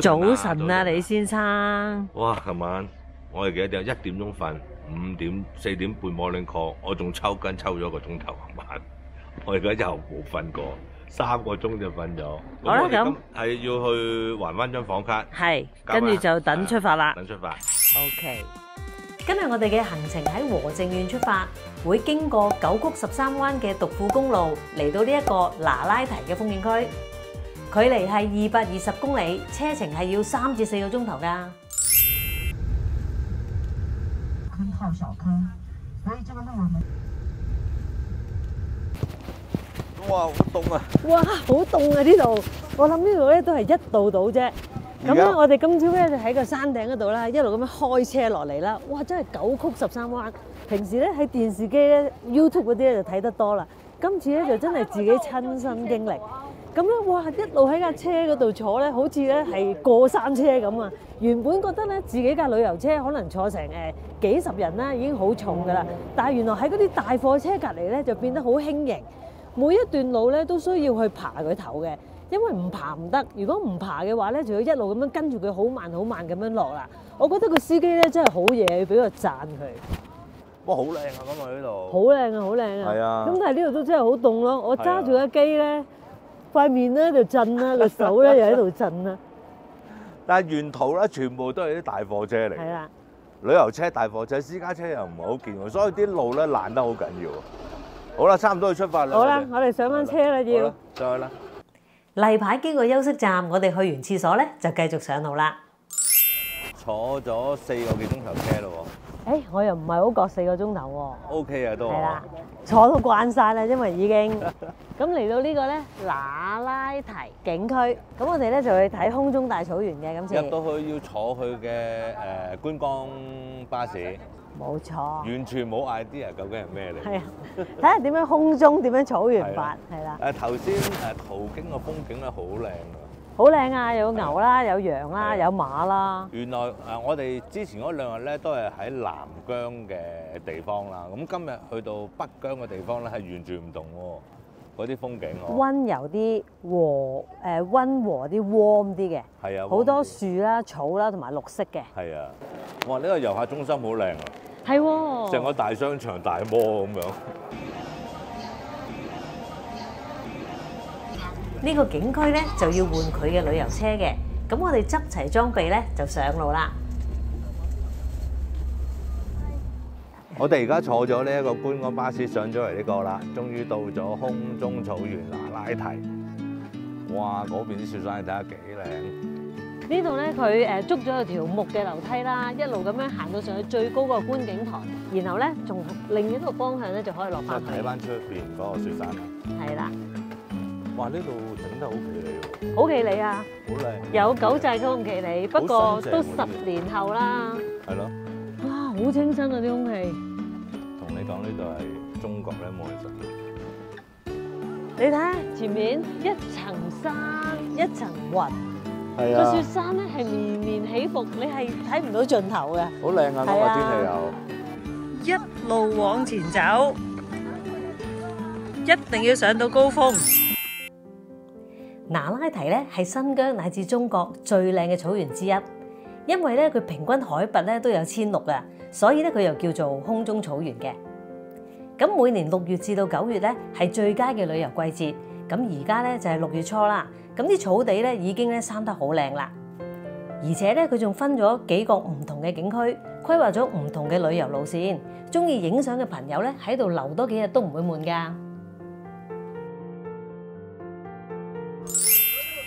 早早晨啊，李先生。哇！琴晚我哋幾多點？一點鐘瞓，五點四點半 morning call，我仲抽筋抽咗個鐘頭。琴晚 我而家又冇瞓過，三個鐘就瞓咗。好啦我咁今係要去還翻張房卡，係，跟住就等出發啦。等出發。OK。今日我哋嘅行程喺和正苑出發，會經過九曲十三彎嘅獨富公路，嚟到呢一個拿拉提嘅風景區。距離係二百二十公里，車程係要三至四個鐘頭㗎。可以號小坑，所以這個路我們。哇！好凍啊！哇，好凍啊！呢度，我諗呢度咧都係一度到啫。咁咧，我哋今朝咧就喺個山頂嗰度啦，一路咁樣開車落嚟啦。哇！真係九曲十三彎。平時咧喺電視機咧、YouTube 嗰啲咧就睇得多啦。今次咧就真係自己親身經歷。咁咧，哇！一路喺架車嗰度坐咧，好似咧係過山車咁啊！原本覺得咧自己架旅遊車可能坐成誒幾十人啦，已經好重噶啦。但係原來喺嗰啲大貨車隔離咧就變得好輕盈。每一段路咧都需要去爬佢頭嘅，因為唔爬唔得。如果唔爬嘅話咧，就要一路咁樣跟住佢好慢好慢咁樣落啦。我覺得個司機咧真係好嘢，要俾個讚佢。哇！好靚啊！咁啊呢度好度。靚啊，好靚啊！係啊咁但係呢度都真係好凍咯。我揸住架機咧，塊面咧就震啦，個手咧又喺度震啦。但係沿途咧，全部都係啲大貨車嚟。係啦，旅遊車、大貨車、私家車又唔係好見喎，所以啲路咧爛得好緊要。好啦，差唔多要出發啦。好啦，我我哋上翻車啦，要哋好啦。，啦。例牌經過休息站，我哋去完廁所咧，就繼續上路啦。坐咗四個幾鐘頭車咯誒，我又唔係好覺四個鐘頭喎。，OK 啊都。係啦，坐到慣晒啦，因為已經 咁嚟到呢個咧那拉提景區，咁我哋咧就去睇空中大草原嘅今次，入到去要坐佢嘅誒觀光巴士，冇錯，完全冇 idea 究竟係咩嚟。係啊，睇下點樣空中點樣草原法，係啦，誒頭先誒途經嘅風景咧好靚啊！好靚啊！有牛啦，有羊啦，有馬啦，原來誒我哋之前嗰兩日咧都係喺南疆嘅地方啦，咁今日去到北疆嘅地方咧係完全唔同喎，嗰啲風景喎。温柔啲和誒温和啲 warm 啲嘅，係啊，好多樹啦、草啦同埋綠色嘅，係啊！哇！呢個遊客中心好靚啊，係喎，成個大商場大摩咁樣。呢個景區咧就要換佢嘅旅遊車嘅，咁我哋執齊裝備咧就上路啦。我哋而家坐咗呢一個觀光巴士上咗嚟呢個啦，終於到咗空中草原那拉提。哇！嗰邊啲雪山你睇下幾靚，呢度咧佢誒捉咗條木嘅樓梯啦，一路咁樣行到上去最高個觀景台，然後咧從另一個方向咧就可以落再翻去。睇翻出邊嗰個雪山啦。係啦，哇！呢度整得好企理喎，好企理啊！好靚。有九寨溝咁企理，不過都十年後啦。係咯，哇，好清新啊啲空氣！同你講呢度係中國咧冇人實。你睇下前面一層山一層雲，係個雪山咧係綿綿起伏，你係睇唔到盡頭嘅。好靚啊！嗰個天氣又。一路往前走，一定要上到高峰。那拉提咧係新疆乃至中國最靚嘅草原之一，因為咧佢平均海拔咧都有千六啊，所以咧佢又叫做空中草原嘅。咁每年六月至到九月咧係最佳嘅旅遊季節，咁而家咧就係六月初啦，咁啲草地咧已經咧生得好靚啦。而且咧，佢仲分咗幾個唔同嘅景區，規劃咗唔同嘅旅遊路線。中意影相嘅朋友咧，喺度留多幾日都唔會悶㗎。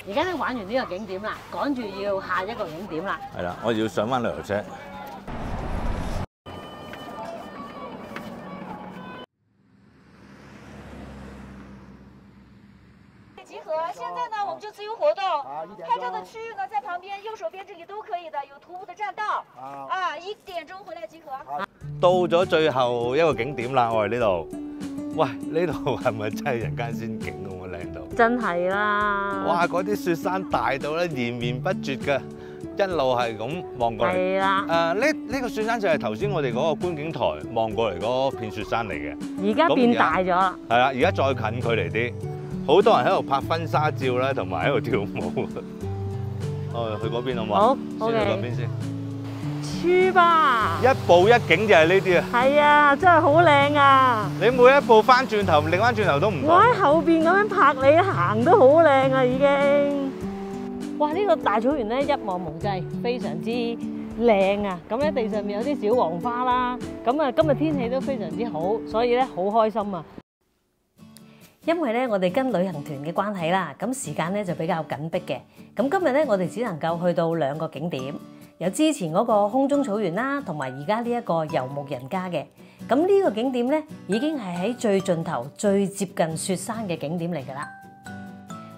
而家都玩完呢個景點啦，趕住要下一個景點啦。係啦，我要上翻旅遊車。集合。现在呢，我们就自由活动，拍照的区域呢在旁边，右手边这里都可以的，有徒步的栈道。啊，一點鐘回來集合。到咗最後一個景點啦，我哋呢度。喂，呢度 係咪真係人間仙境！真係啦，哇！嗰啲雪山大到咧連綿不絕嘅，一路係咁望過嚟。係啦誒，，呢呢個雪山就係頭先我哋嗰個觀景台望過嚟嗰片雪山嚟嘅。而家變大咗啦。係啦，而家再近距離啲，好多人喺度拍婚紗照啦，同埋喺度跳舞。哦，去嗰邊好唔好好？先去嗰邊先。去吧。一步一景就係呢啲啊！係啊，真係好靚啊！你每一步翻轉頭，擰翻轉頭都唔同。我喺後邊咁樣拍你行都好靚啊，已經。哇！呢、個大草原咧一望無際，非常之靚啊！咁咧地上面有啲小黃花啦，咁啊今日天氣都非常之好，所以咧好開心啊！因為咧我哋跟旅行團嘅關係啦，咁時間咧就比較緊迫嘅。咁今日咧我哋只能夠去到兩個景點，有之前嗰個空中草原啦，同埋而家呢一個遊牧人家嘅。咁呢個景點咧已經係喺最盡頭、最接近雪山嘅景點嚟㗎啦。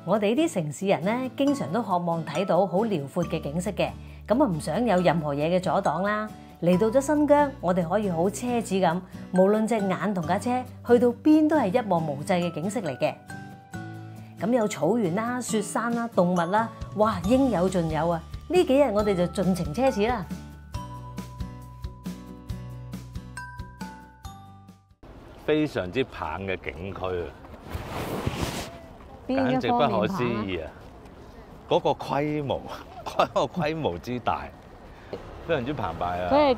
我哋啲城市人咧，經常都渴望睇到好遼闊嘅景色嘅，咁啊唔想有任何嘢嘅阻擋啦。嚟到咗新疆，我哋可以好奢侈咁，無論隻眼同架車去到邊都係一望無際嘅景色嚟嘅。咁有草原啦、雪山啦、動物啦，哇，應有盡有啊！呢幾日我哋就盡情奢侈啦。非常之棒嘅景區啊！簡直不可？思議啊！嗰、個規模，嗰、個規模之大，非常之澎湃啊！佢係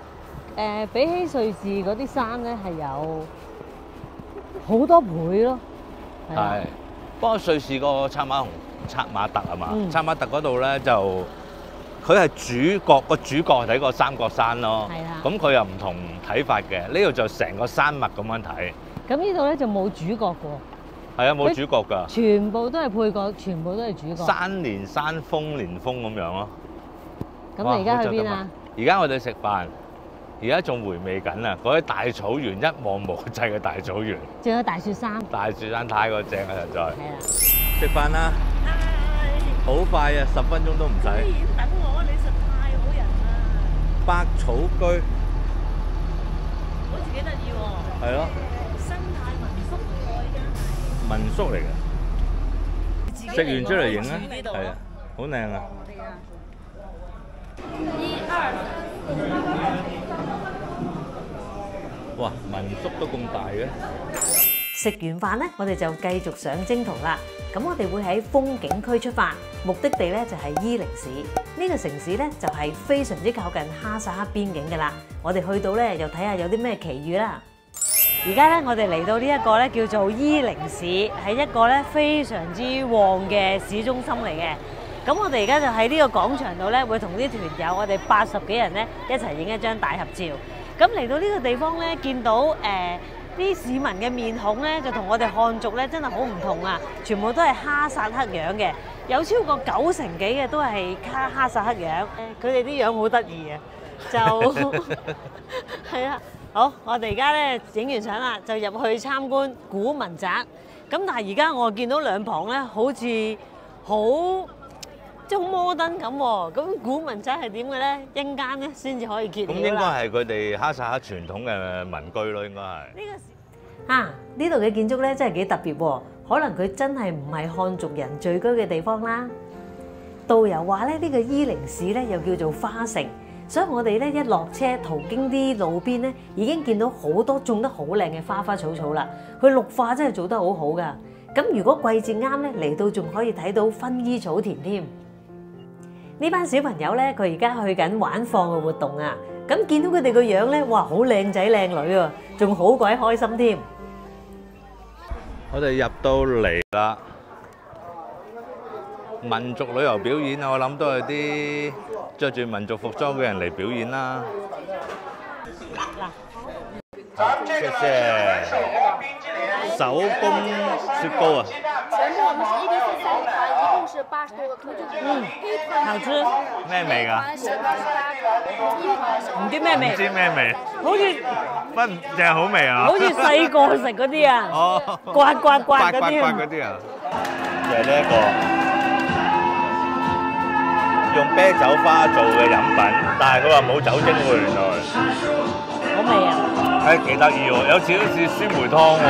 誒比起瑞士嗰啲山咧係有好多倍咯。係不過瑞士個策馬紅、策馬特係嘛？嗯策馬特嗰度咧就佢係主角，個主角係睇個三角山咯。係啦咁佢又唔同睇法嘅，呢度就成個山脈咁樣睇。咁呢度咧就冇主角嘅係啊，冇主角㗎，，全部都係配角，全部都係主角。山連山，峰連峰咁樣咯。咁你而家去邊啊？？而家我哋食飯，而家仲回味緊啊！嗰啲大草原一望無際嘅大草原，仲有大雪山。大雪山太過正啊！實在。係啦。食飯啦，好快啊，十分鐘都唔使。百草居。好似幾得意喎，係咯，生態民宿嚟喎，依家民宿嚟嘅。食完出嚟影啊，呢度係啊，好靚啊！哇，民宿都咁大嘅，食完飯咧，我哋就繼續上征途啦。咁我哋會喺風景區出發，目的地咧就係伊寧市。呢、個城市咧就係非常之靠近哈薩克邊境嘅啦。我哋去到咧又睇下有啲咩奇遇啦。而家咧我哋嚟到呢一個咧叫做伊寧市，係一個咧非常之旺嘅市中心嚟嘅。咁我哋而家就喺呢個廣場度咧，會同啲团友，我哋八十幾人咧一齊影一張大合照。咁嚟到呢個地方咧，見到誒啲、市民嘅面孔咧，就同我哋漢族咧真係好唔同啊！全部都係哈薩克樣嘅，有超過九成幾嘅都係卡哈薩克樣。佢哋啲樣好得意啊，就 係啊！好，我哋而家咧影完相啦，就入去參觀古民宅。咁但係而家我見到兩旁咧，好似好即係好摩登咁喎。咁古文仔係點嘅咧？一陣間咧先至可以揭咁應該。係佢哋哈薩克傳統嘅民居咯，應該係。呢個啊，呢度嘅建築咧真係幾特別喎，可能佢真係唔係漢族人聚居嘅地方啦。導遊話咧，呢個伊寧市咧又叫做花城，所以我哋咧一落車途經啲路邊咧，已經見到好多種得好靚嘅花花草草啦。佢綠化真係做得好好噶。咁如果季節啱咧，嚟到仲可以睇到薰衣草田添。呢班小朋友咧，佢而家去緊玩放嘅活動啊！咁見到佢哋個樣咧，哇，好靚仔靚女啊，仲好鬼開心添。我哋入到嚟啦，民族旅遊表演啊，我諗都係啲着住民族服裝嘅人嚟表演啦。謝謝手工雪糕啊！全部我们是一比四三团，一共是八十多个团，嗯，好吃咩味㗎？团是八十八个，一团是唔知咩唔味，知咩味，好似分唔淨係好味啊！好似細個食嗰啲啊，哦，刮刮刮刮刮嗰啲啊刮嗰啲啊，就係呢一個用啤酒花做嘅飲品，但係佢話冇酒精喎，原來，好味啊！誒幾得意喎，有少少似酸梅湯喎。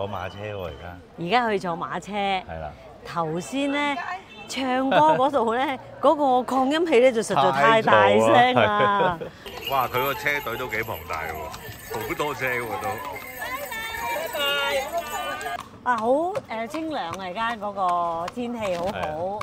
坐馬車喎，而家而家去坐馬車，係啦，頭先咧唱歌嗰度咧，嗰個擴音器咧就實在太大聲啦。哇！佢個車隊都幾龐大嘅喎，好多車喎都。啊，好誒清涼啊！而家嗰個天氣好好。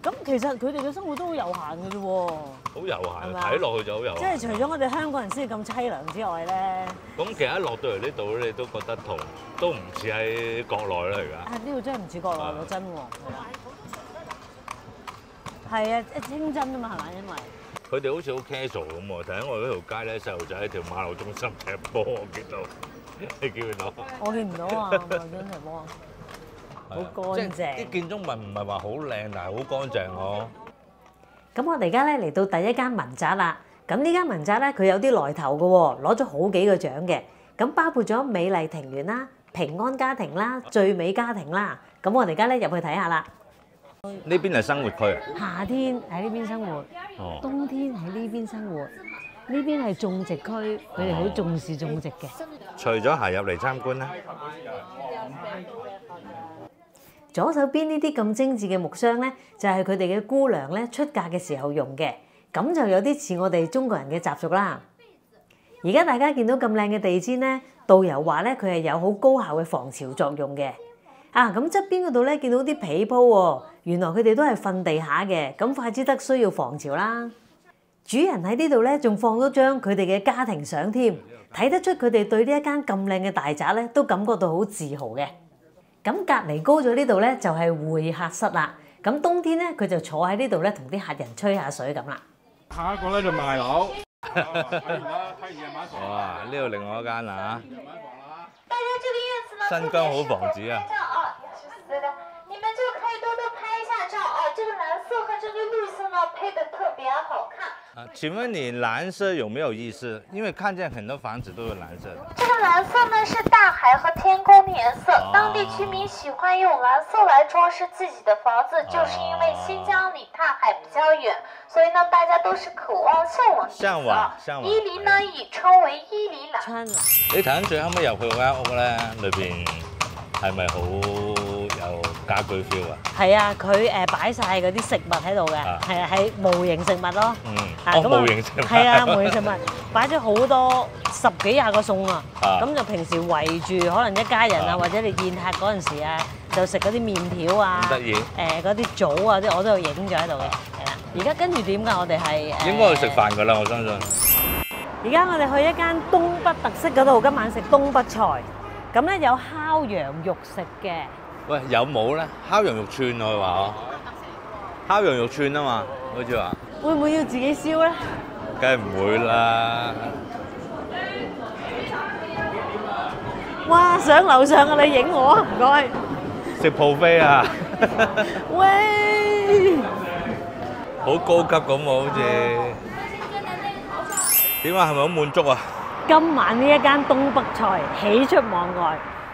咁其實佢哋嘅生活都好悠閒嘅啫喎。好悠閒，睇落去就好悠閒。即係除咗我哋香港人先係咁凄涼之外咧，咁其實一落到嚟呢度咧，你都覺得同都唔似喺國內啦，而家。啊呢度真係唔似國內喎，真喎。係啊，一清真啊嘛，係咪？因為佢哋好似好 casual 咁喎，睇緊我呢條街咧，細路仔喺條馬路中心踢波，我見到，你見唔見到？我見唔到啊，我真係喎。好乾淨即啲建築物唔係話好靚，但係好乾淨咯。咁我哋而家咧嚟到第一間民宅啦。咁呢間民宅咧，佢有啲來頭嘅喎，攞咗好幾個獎嘅。咁包括咗美麗庭園啦、平安家庭啦、最美家庭啦。咁我哋而家咧入去睇下啦。呢邊係生活區啊。夏天喺呢邊生活，哦。冬天喺呢邊生活。呢邊係種植區，佢哋好重視種植嘅。除咗鞋入嚟參觀咧，左手邊呢啲咁精緻嘅木箱咧，就係佢哋嘅姑娘咧出嫁嘅時候用嘅，咁就有啲似我哋中國人嘅習俗啦。而家大家見到咁靚嘅地氈咧，導遊話咧佢係有好高效嘅防潮作用嘅。啊，咁側邊嗰度咧見到啲被鋪喎，原來佢哋都係瞓地下嘅，咁快之得需要防潮啦。主人喺呢度咧仲放咗張佢哋嘅家庭相添，睇得出佢哋對呢一間咁靚嘅大宅咧都感覺到好自豪嘅。咁隔離高咗呢度咧就係會客室啦。咁冬天咧佢就坐喺呢度咧同啲客人吹下水咁啦。下一個咧就賣樓。睇完啦，睇完夜晚房。哇！呢度另外一間啊，夜晚房啦。大家这个院子呢，新疆好房子啊你们就可以多多拍一下照啊。这个蓝色和这个绿色呢，配的特别好看。啊，请问你蓝色有没有意思？因为看见很多房子都有蓝色的。这个蓝色呢是大海和天空的颜色，当地居民喜欢用蓝色来装饰自己的房子，就是因为新疆离大海比较远，所以呢大家都是渴望向往向往啊向往伊犁呢亦称为伊犁藍。穿藍你睇緊最後尾入去嗰間屋咧，裏邊係咪好有家居 feel 啊？係啊，佢誒擺晒嗰啲食物喺度嘅，啊係啊係模型食物咯。嗯，啊模型食物係啊，模型食物 擺咗好多十幾廿個餸啊！啊咁就平時圍住可能一家人啊，啊或者你宴客嗰陣時啊，就食嗰啲麵條啊，得意誒嗰啲棗啊，即係我都有影咗喺度嘅，係啦。而家跟住點㗎？我哋係誒應該去食。飯㗎啦，我相信。而家我哋去一間東北特色嗰度，今晚食東北菜。咁咧有烤羊肉食嘅，喂，有冇咧？烤羊肉串啊，佢話哦。烤羊肉串啊嘛，好似話。會唔會要自己燒咧？梗係唔會啦。哇！上樓上啊，你影我啊，唔該。食 buffet 啊，喂！好高級咁喎，好似。點啊？係咪好滿足啊？今晚呢一間東北菜喜出望外，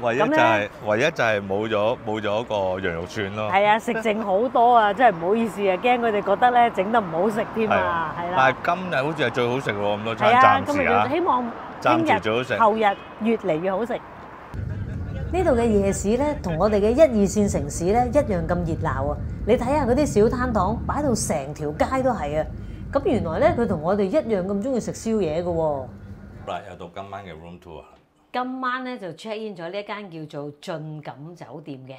唯一就咁係咧唯一就係冇咗冇咗個羊肉串咯。係啊，食剩好多啊，真係唔好意思啊，驚佢哋覺得咧整得唔好食添啊，係啦但係。今日好似係最好食喎，咁多餐暫時啊日。希望聽暫時最好食日、後日越嚟越好食。呢度嘅夜市咧，同我哋嘅一二線城市咧一樣咁熱鬧啊！你睇下嗰啲小攤檔擺到成條街都係啊！咁原來咧，佢同我哋一樣咁中意食宵夜嘅喎。嗱，又到今晚嘅 room tour 啦。今晚咧就 check in 咗呢一間叫做進感酒店嘅。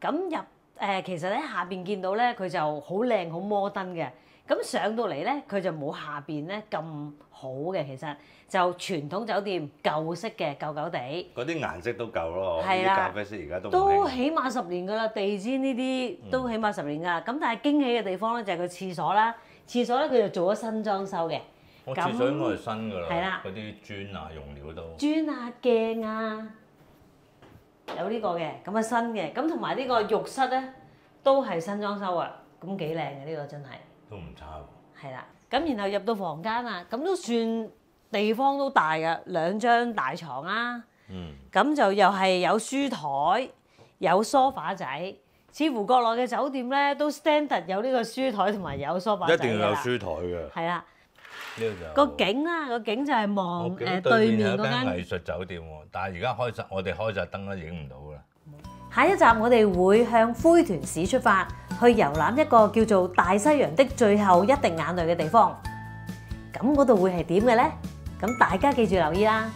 咁入誒、呃其實咧下邊見到咧佢就好靚好摩登嘅。咁上到嚟咧佢就冇下邊咧咁好嘅，其實就傳統酒店舊式嘅舊舊地。嗰啲顏色都夠咯，係啦咖啡色而家都都起碼十年㗎啦，地氈呢啲都起碼十年㗎啦。咁、但係驚喜嘅地方咧就係佢廁所啦，廁所咧佢就做咗新裝修嘅，我咁廁所應該係新㗎啦，係啦嗰啲磚啊用料都。磚啊鏡啊，有呢個嘅，咁啊新嘅，咁同埋呢個浴室咧都係新裝修啊，咁幾靚嘅呢個真係。都唔差喎。係啦，咁然後入到房間啊，咁都算地方都大嘅，兩張大床啦，嗯，咁就又係有書台，有梳化仔。似乎國內嘅酒店咧都 standard 有呢個書台同埋有梳化仔一定要有書台嘅。係啦，個景啦，個景就係望誒對面有對面嗰間。藝術酒店喎，但係而家開曬，我哋開曬燈啦，影唔到啦。下一集我哋會向灰團市出發，去遊覽一個叫做大西洋的最後一滴眼淚嘅地方。咁嗰度會係點嘅呢？咁大家記住留意啦！